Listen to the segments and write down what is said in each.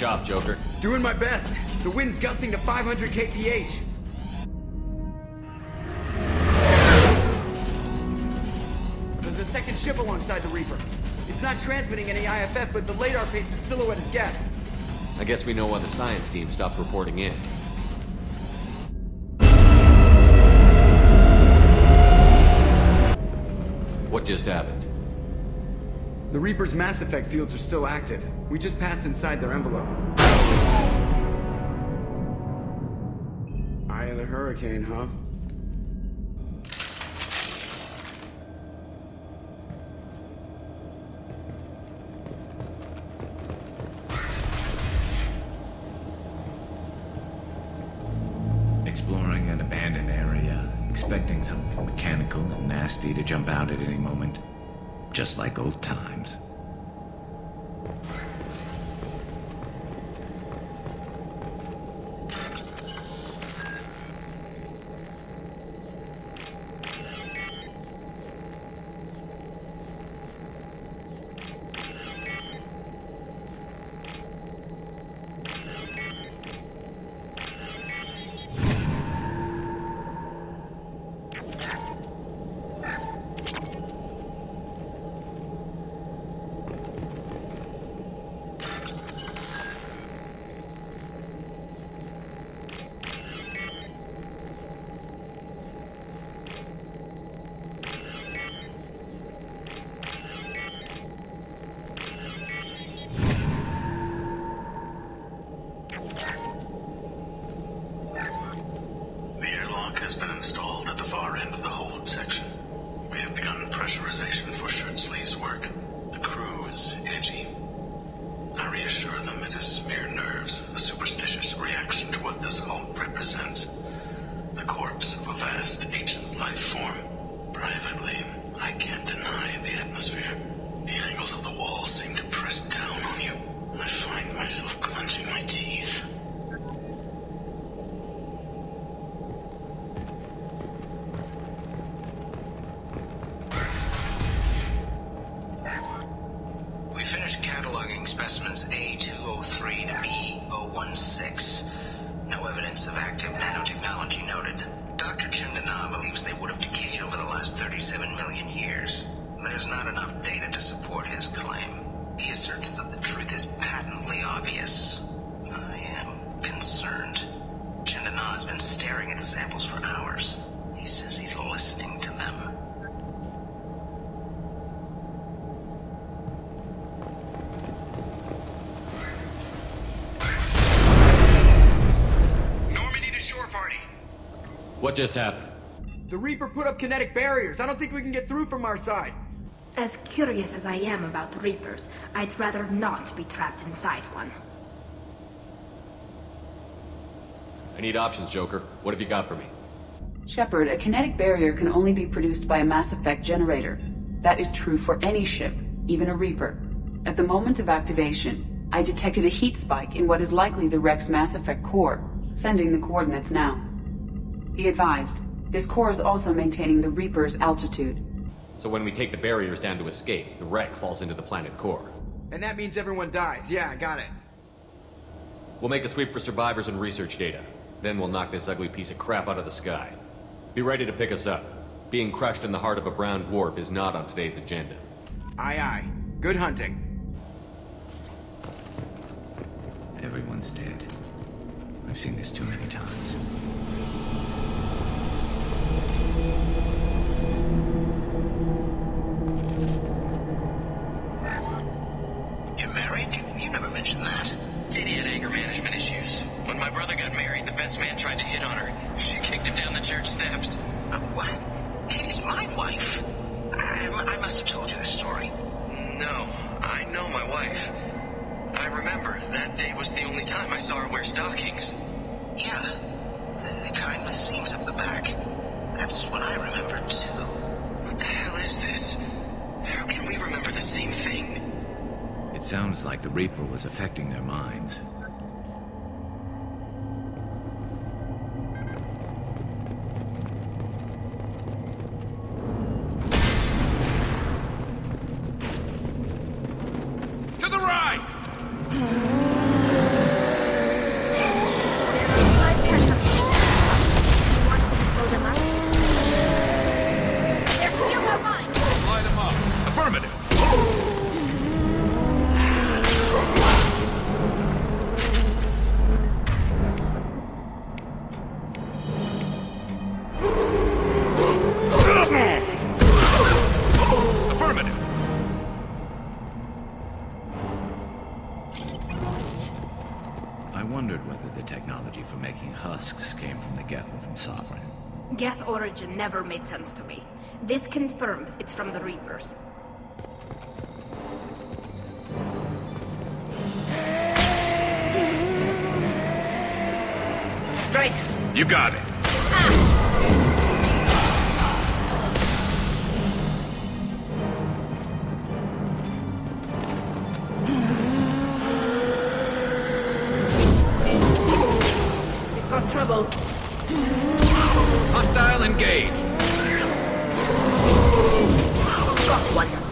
chop, Joker. Doing my best. The wind's gusting to 500 kph. There's a second ship alongside the Reaper. It's not transmitting any IFF, but the radar paints its silhouette as Geth. I guess we know why the science team stopped reporting in. What just happened? The Reaper's Mass Effect fields are still active. We just passed inside their envelope. Eye of the Hurricane, huh? Exploring an abandoned area, expecting something mechanical and nasty to jump out at any moment. Just like old times. Corpse of a vast ancient life form. Privately, I can't deny the atmosphere. What just happened? The Reaper put up kinetic barriers. I don't think we can get through from our side. As curious as I am about the Reapers, I'd rather not be trapped inside one. I need options, Joker. What have you got for me? Shepard, a kinetic barrier can only be produced by a Mass Effect generator. That is true for any ship, even a Reaper. At the moment of activation, I detected a heat spike in what is likely the wreck's Mass Effect core, sending the coordinates now. Be advised, this core is also maintaining the Reaper's altitude. So when we take the barriers down to escape, the wreck falls into the planet core. And that means everyone dies. Yeah, I got it. We'll make a sweep for survivors and research data. Then we'll knock this ugly piece of crap out of the sky. Be ready to pick us up. Being crushed in the heart of a brown dwarf is not on today's agenda. Aye, aye. Good hunting. Everyone's dead. I've seen this too many times. You're married? You never mentioned that. Katie had anger management issues. When my brother got married, the best man tried to hit on her. She kicked him down the church steps. Uh, what? Katie's my wife. I, I must have told you this story. No, I know my wife. I remember that day was the only time I saw her wear stockings. Yeah, the, the kind with seams up the back. That's what I remember too. What the hell is this? How can we remember the same thing? It sounds like the Reaper was affecting their minds. never made sense to me. This confirms it's from the Reapers. Right. You got it. Hostile engaged. Got one.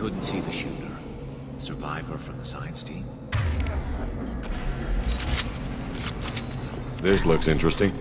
couldn't see the shooter. Survivor from the science team. This looks interesting.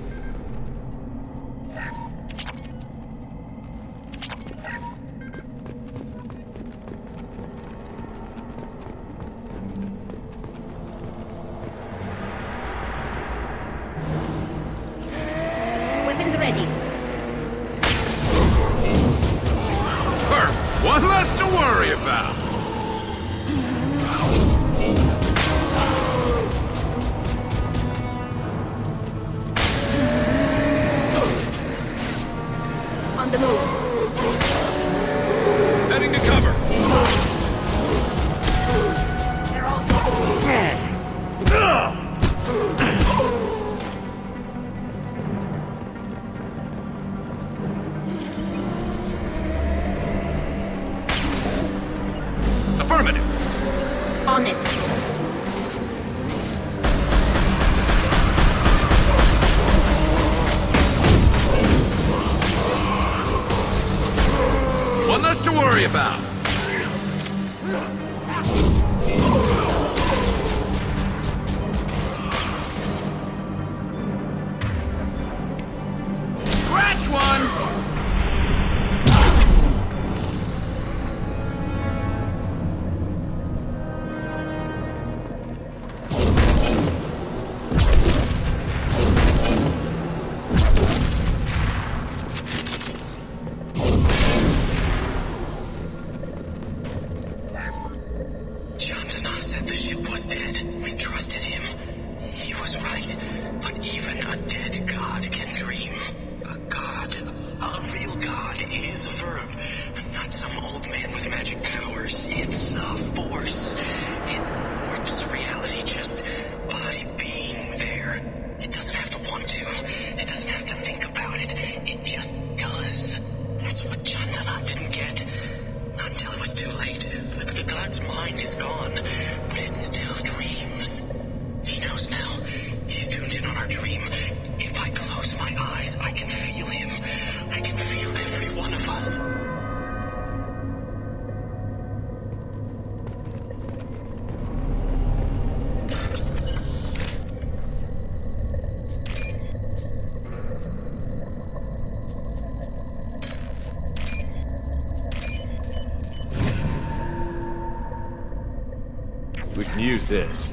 use this.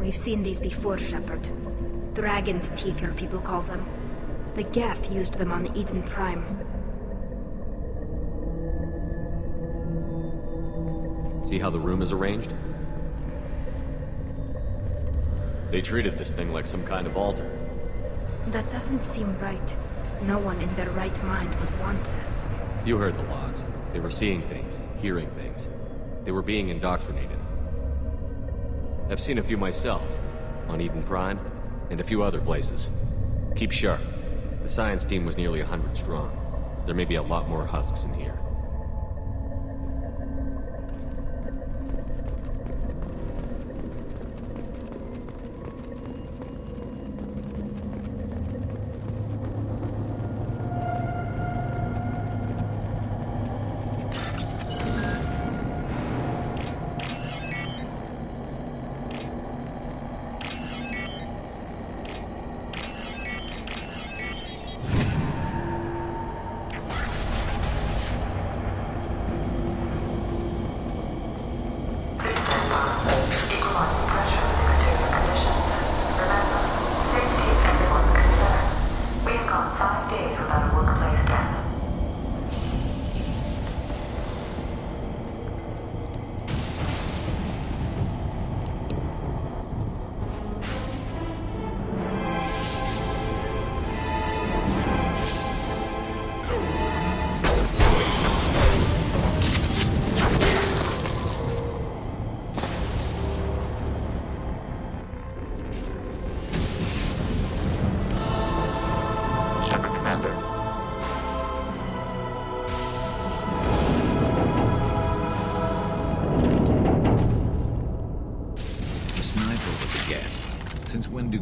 We've seen these before, Shepard. Dragon's teeth, your people call them. The Geth used them on Eden Prime. See how the room is arranged? They treated this thing like some kind of altar. That doesn't seem right. No one in their right mind would want this. You heard the logs. They were seeing things, hearing things. They were being indoctrinated. I've seen a few myself, on Eden Prime, and a few other places. Keep sharp. The science team was nearly a hundred strong. There may be a lot more husks in here.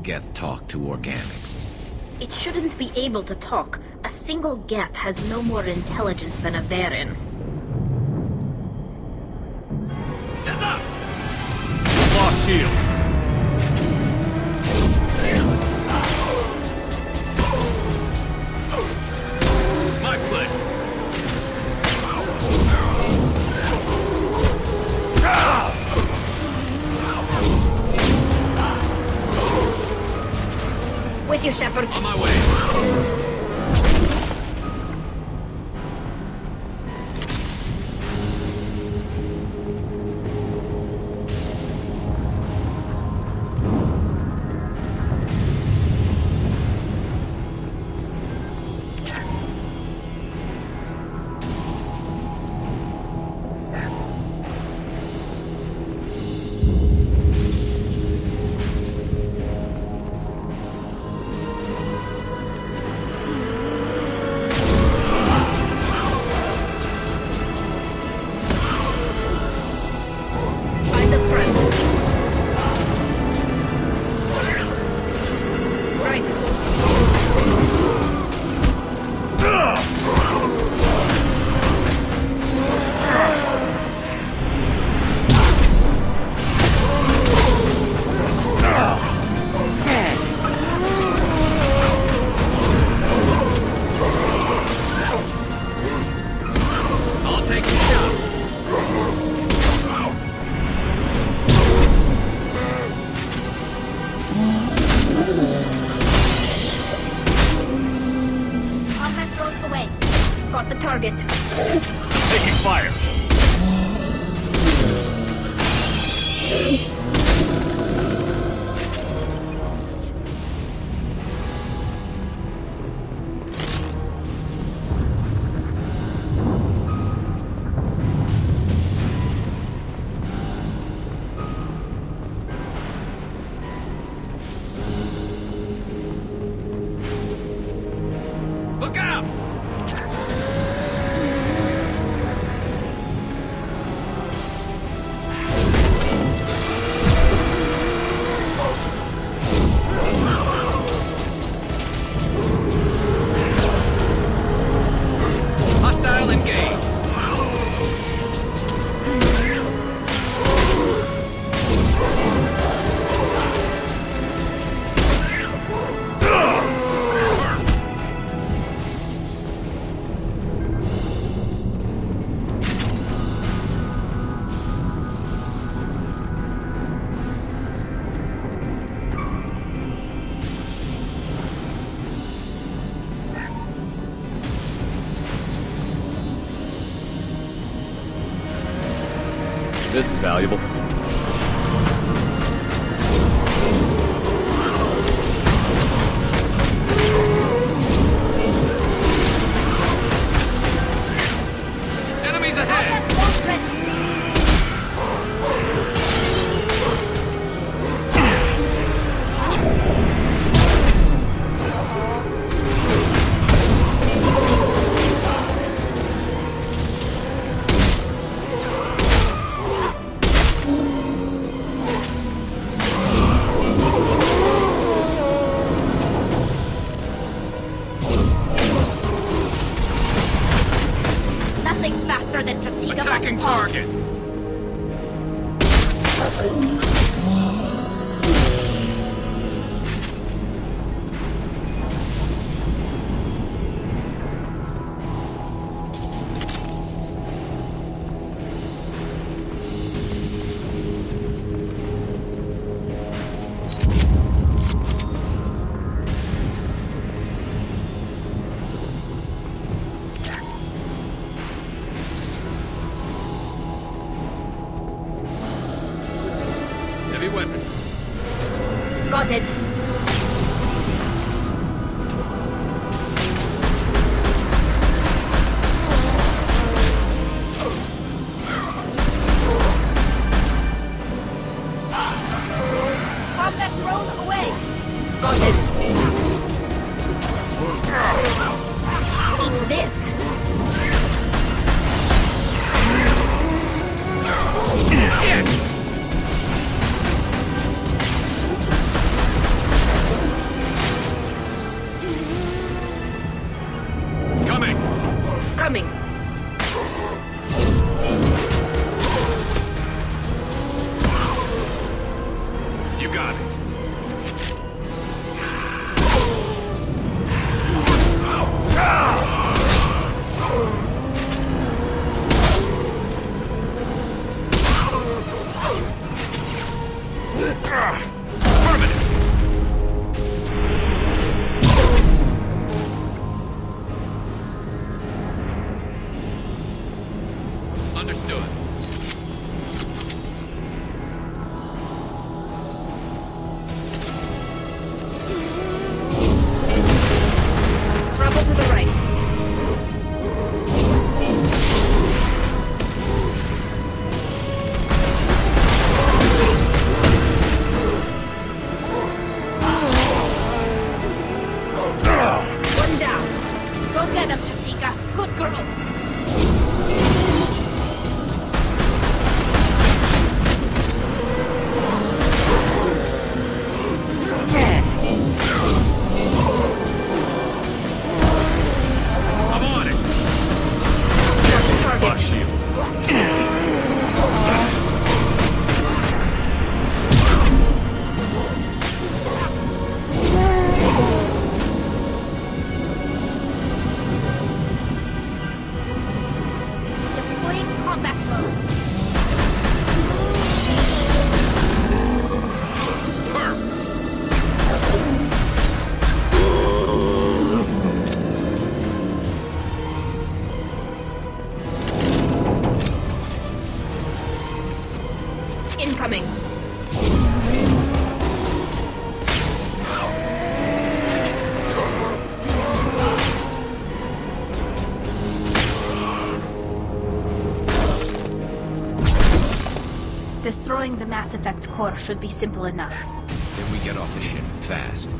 Geth talk to organics? It shouldn't be able to talk. A single Geth has no more intelligence than a varren. You, Shepard. On my way. Combat goes away. Got the target. Taking fire. This is valuable. Heavy weapon. Got it. Destroying the Mass Effect core should be simple enough. Then we get off the ship fast.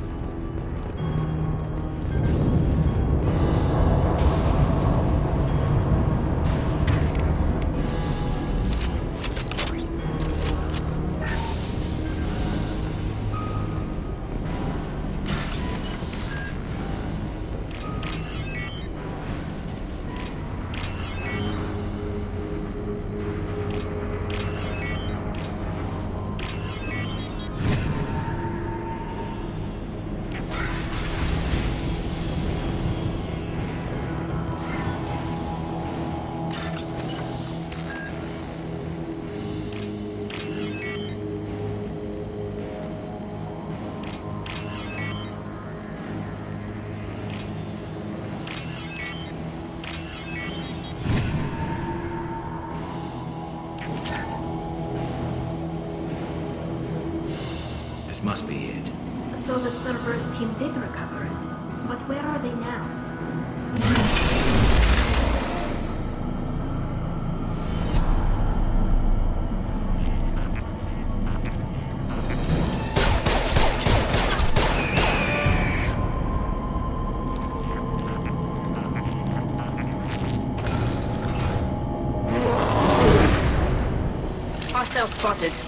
Spotted.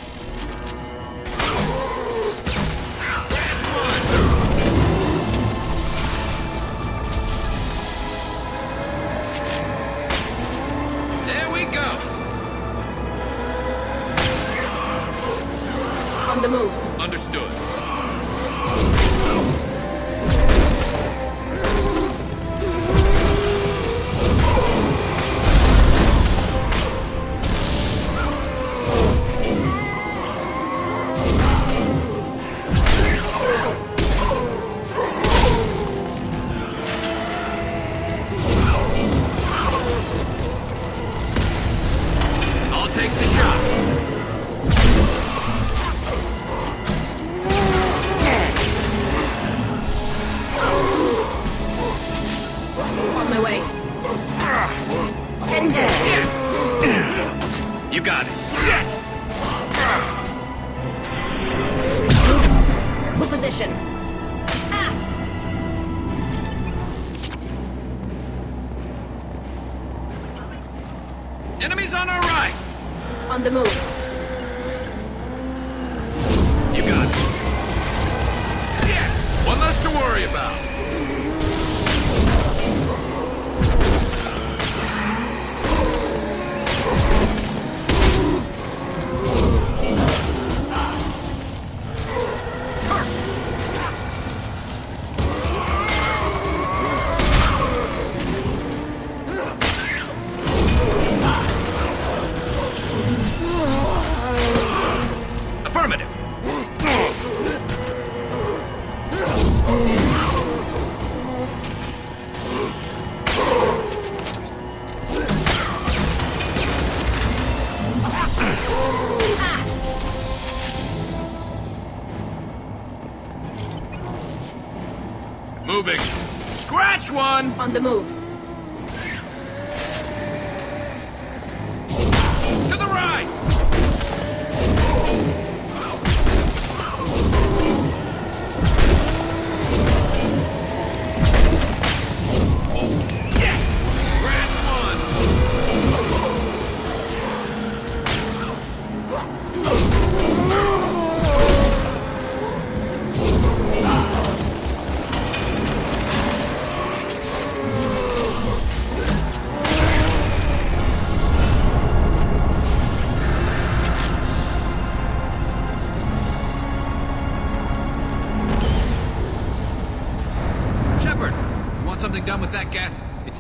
Enemies on our right. On the move. You got it. Yeah! One less to worry about. One! On the move. To the right! Yes! Scratch one!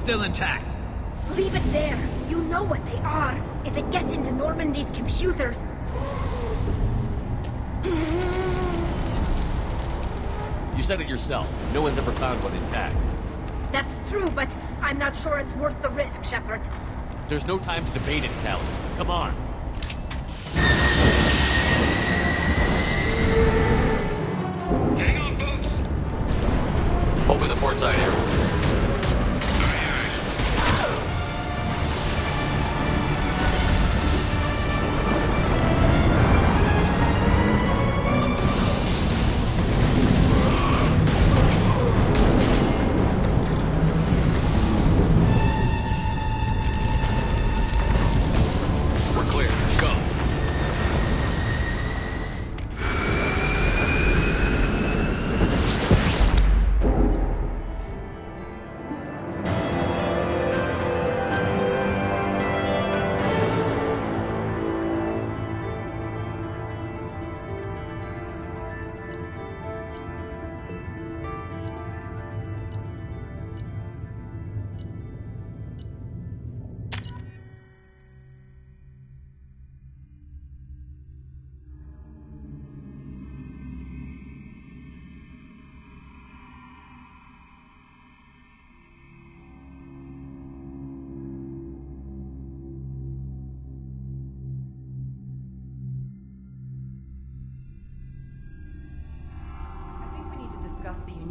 Still intact. Leave it there. You know what they are. If it gets into Normandy's computers. You said it yourself. No one's ever found one intact. That's true, but I'm not sure it's worth the risk, Shepard. There's no time to debate it, Tali. Come on.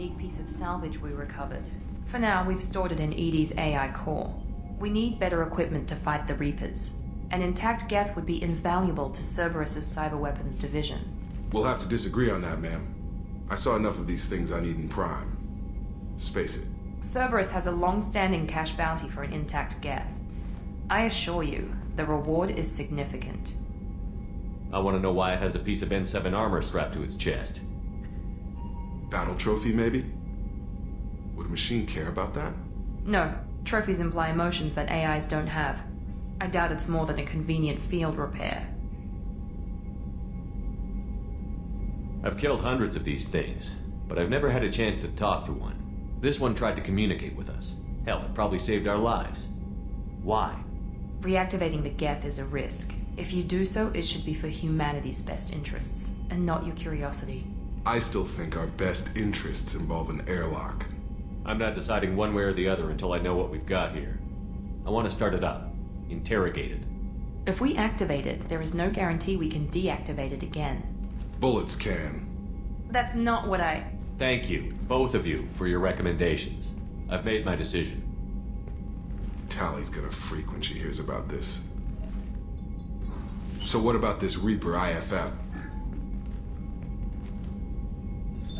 Unique piece of salvage we recovered. For now, we've stored it in EDI's AI core. We need better equipment to fight the Reapers. An intact Geth would be invaluable to Cerberus's cyber weapons division. We'll have to disagree on that, ma'am. I saw enough of these things on Eden Prime. Space it. Cerberus has a long-standing cash bounty for an intact Geth. I assure you, the reward is significant. I want to know why it has a piece of N7 armor strapped to its chest. Battle trophy, maybe? Would a machine care about that? No, trophies imply emotions that AIs don't have. I doubt it's more than a convenient field repair. I've killed hundreds of these things, but I've never had a chance to talk to one. This one tried to communicate with us. Hell, it probably saved our lives. Why? Reactivating the Geth is a risk. If you do so, it should be for humanity's best interests, and not your curiosity. I still think our best interests involve an airlock. I'm not deciding one way or the other until I know what we've got here. I want to start it up. Interrogate it. If we activate it, there is no guarantee we can deactivate it again. Bullets can. That's not what I... Thank you, both of you, for your recommendations. I've made my decision. Tali's gonna freak when she hears about this. So what about this Reaper IFF?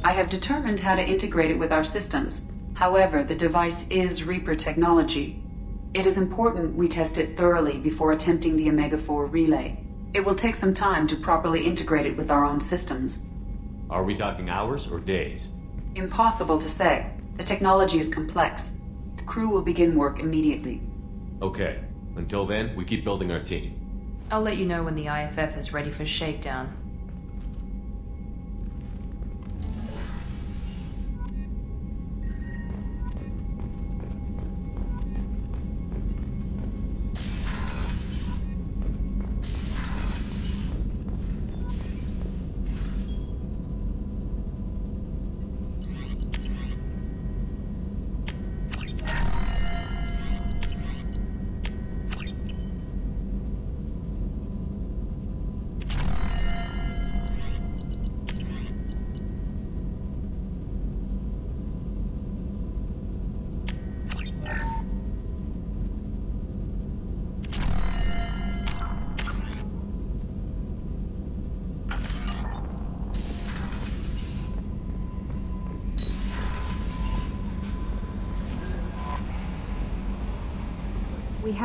I have determined how to integrate it with our systems. However, the device is Reaper technology. It is important we test it thoroughly before attempting the Omega-4 relay. It will take some time to properly integrate it with our own systems. Are we talking hours or days? Impossible to say. The technology is complex. The crew will begin work immediately. Okay. Until then, we keep building our team. I'll let you know when the IFF is ready for shakedown.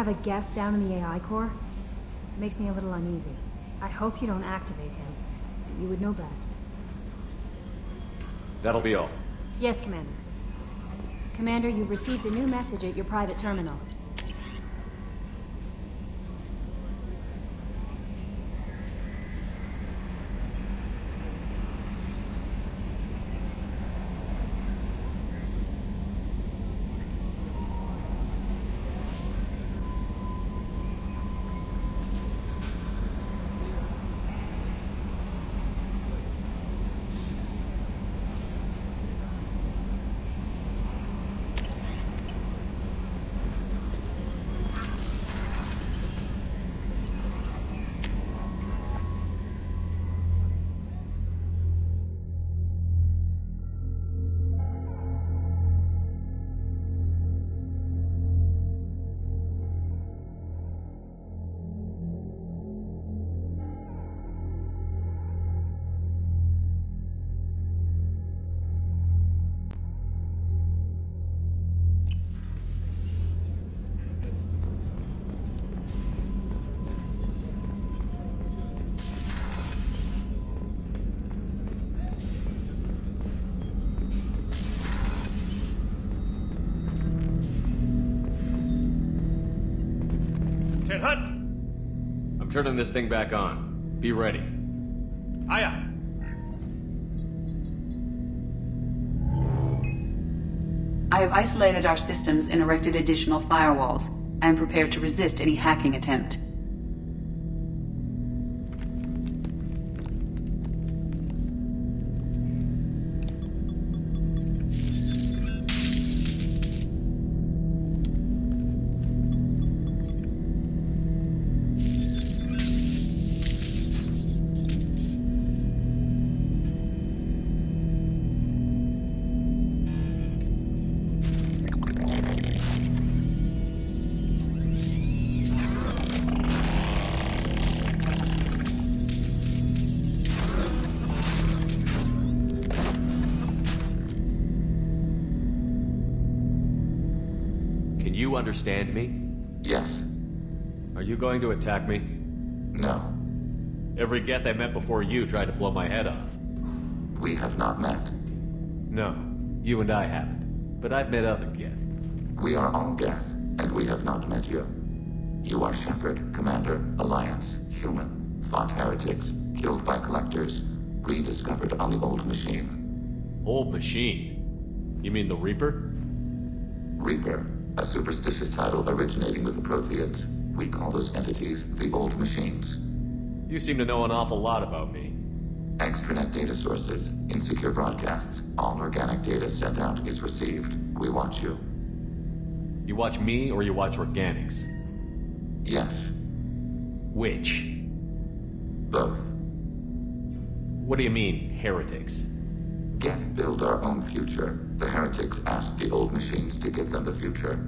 Have a Geth down in the AI core. It Makes me a little uneasy. I hope you don't activate him. You would know best. That'll be all. Yes, Commander. Commander, you've received a new message at your private terminal. Turning this thing back on. Be ready. Aye, aye. I have isolated our systems and erected additional firewalls. I am prepared to resist any hacking attempt. Understand me? Yes. Are you going to attack me? No. Every Geth I met before you tried to blow my head off. We have not met. No, you and I haven't. But I've met other Geth. We are all Geth, and we have not met you. You are Shepard, Commander, Alliance, human, fought heretics, killed by collectors, rediscovered on the old machine. Old machine? You mean the Reaper? Reaper, a superstitious title originating with the Protheans. We call those entities the old machines. You seem to know an awful lot about me. Extranet data sources, insecure broadcasts, all organic data sent out is received. We watch you. You watch me or you watch organics? Yes. Which? Both. What do you mean, heretics? Geth build our own future. The heretics asked the old machines to give them the future.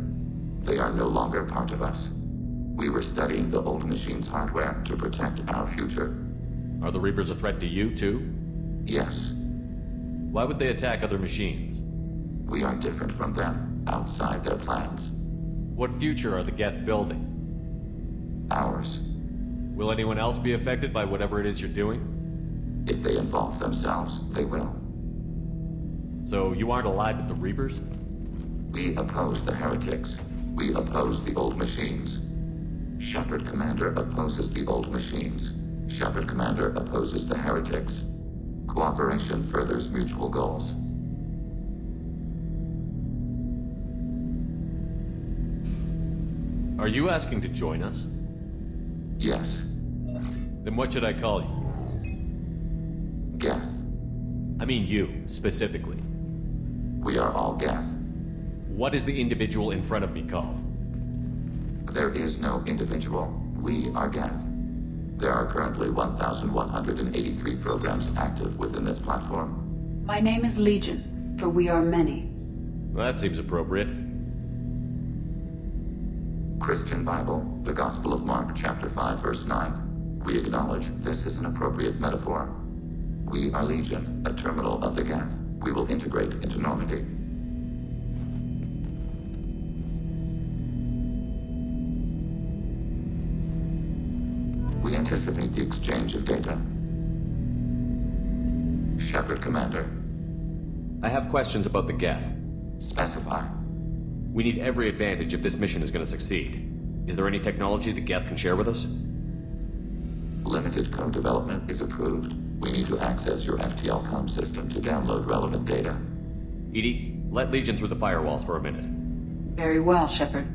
They are no longer part of us. We were studying the old machines' hardware to protect our future. Are the Reapers a threat to you, too? Yes. Why would they attack other machines? We are different from them, outside their plans. What future are the Geth building? Ours. Will anyone else be affected by whatever it is you're doing? If they involve themselves, they will. So you aren't allied with the Reapers? We oppose the heretics. We oppose the old machines. Shepard Commander opposes the old machines. Shepard Commander opposes the heretics. Cooperation furthers mutual goals. Are you asking to join us? Yes. Then what should I call you? Geth. I mean you, specifically. We are all Geth. What is the individual in front of me called? There is no individual. We are Geth. There are currently 1,183 programs active within this platform. My name is Legion, for we are many. That seems appropriate. Christian Bible, the Gospel of Mark, chapter 5, verse 9. We acknowledge this is an appropriate metaphor. We are Legion, a terminal of the Geth. We will integrate into Normandy. We anticipate the exchange of data. Shepard Commander. I have questions about the Geth. Specify. We need every advantage if this mission is going to succeed. Is there any technology the Geth can share with us? Limited code development is approved. We need to access your FTL com system to download relevant data. EDI, let Legion through the firewalls for a minute. Very well, Shepard.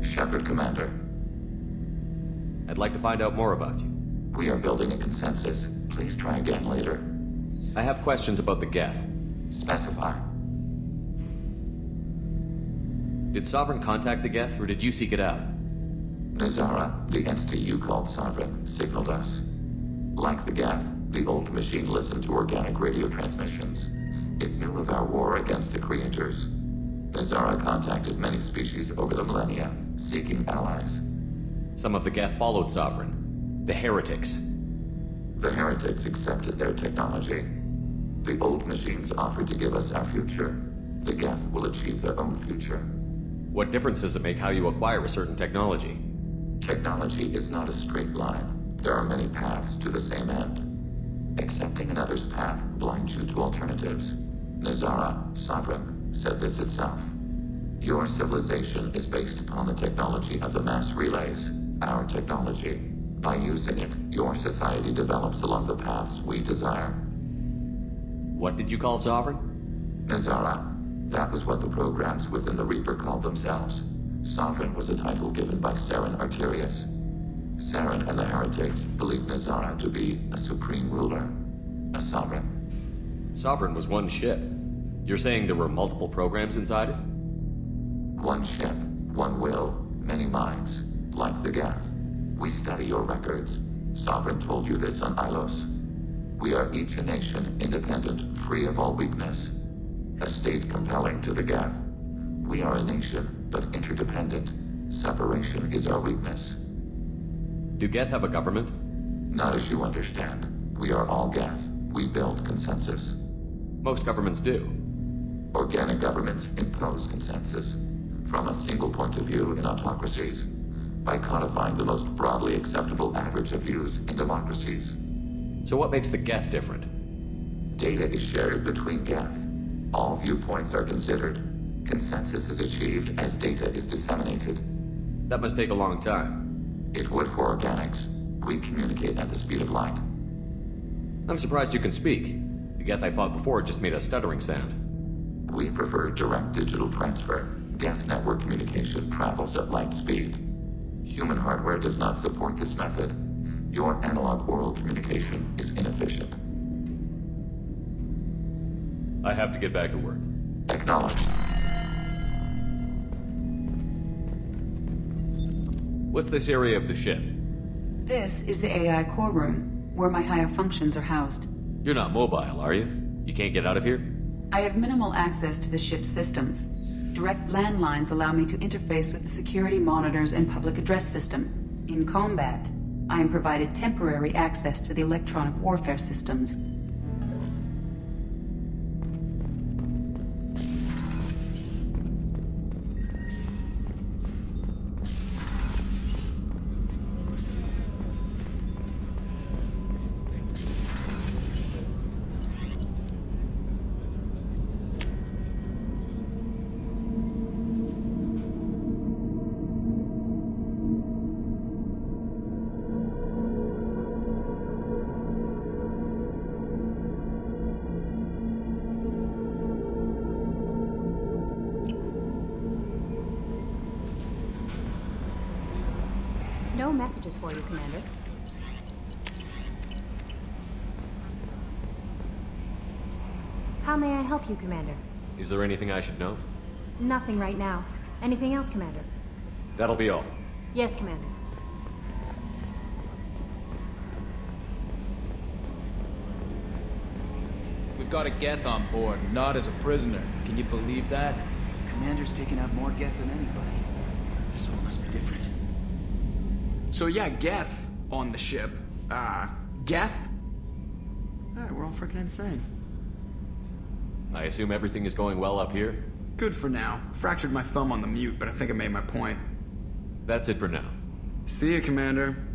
Shepard Commander. I'd like to find out more about you. We are building a consensus. Please try again later. I have questions about the Geth. Specify. Did Sovereign contact the Geth, or did you seek it out? Nazara, the entity you called Sovereign, signaled us. Like the Geth, the old machine listened to organic radio transmissions. It knew of our war against the Creators. Nazara contacted many species over the millennia, seeking allies. Some of the Geth followed Sovereign. The Heretics. The Heretics accepted their technology. The old machines offered to give us our future. The Geth will achieve their own future. What difference does it make how you acquire a certain technology? Technology is not a straight line. There are many paths to the same end. Accepting another's path blinds you to alternatives. Nazara, Sovereign, said this itself. Your civilization is based upon the technology of the mass relays, our technology. By using it, your society develops along the paths we desire. What did you call Sovereign? Nazara. That was what the programs within the Reaper called themselves. Sovereign was a title given by Saren Arterius. Saren and the Heretics believed Nazara to be a supreme ruler, a sovereign. Sovereign was one ship. You're saying there were multiple programs inside it? One ship, one will, many minds, like the Geth. We study your records. Sovereign told you this on Ilos. We are each a nation, independent, free of all weakness. A state compelling to the Geth. We are a nation, but interdependent. Separation is our weakness. Do Geth have a government? Not as you understand. We are all Geth. We build consensus. Most governments do. Organic governments impose consensus from a single point of view in autocracies by codifying the most broadly acceptable average of views in democracies. So what makes the Geth different? Data is shared between Geth. All viewpoints are considered. Consensus is achieved as data is disseminated. That must take a long time. It would for organics. We communicate at the speed of light. I'm surprised you can speak. The Geth I fought before just made a stuttering sound. We prefer direct digital transfer. Geth network communication travels at light speed. Human hardware does not support this method. Your analog oral communication is inefficient. I have to get back to work. Acknowledged. What's this area of the ship? This is the AI core room, where my higher functions are housed. You're not mobile, are you? You can't get out of here? I have minimal access to the ship's systems. Direct landlines allow me to interface with the security monitors and public address system. In combat, I am provided temporary access to the electronic warfare systems. You, Commander? Is there anything I should know? Nothing right now. Anything else, Commander? That'll be all. Yes, Commander. We've got a Geth on board, not as a prisoner. Can you believe that? Commander's taken out more Geth than anybody. This one must be different. So yeah, Geth on the ship. Uh, Geth? Alright, we're all freaking insane. I assume everything is going well up here? Good for now. Fractured my thumb on the mute, but I think I made my point. That's it for now. See you, Commander.